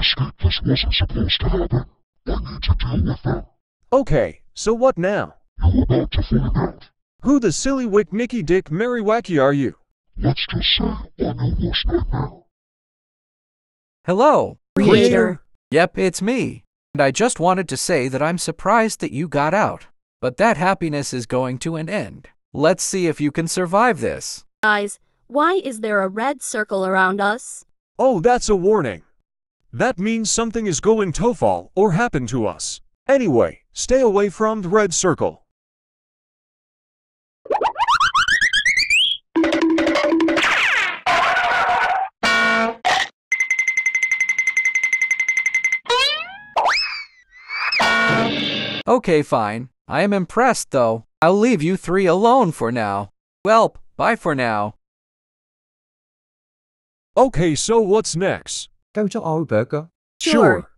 escape this wasn't supposed to happen. I need to deal with that. Okay, so what now? You're about to find out. Who the silly wick Nicky Dick Mary Wacky are you? Let's just say I'm your worst nightmare. Hello. Creator. Yep, it's me. And I just wanted to say that I'm surprised that you got out. But that happiness is going to an end. Let's see if you can survive this. Guys, why is there a red circle around us? Oh, that's a warning. That means something is going to fall or happen to us. Anyway, stay away from the red circle. Okay, fine. I am impressed, though. I'll leave you three alone for now. Welp, bye for now. Okay, so what's next? Go to Alberga. Sure. sure.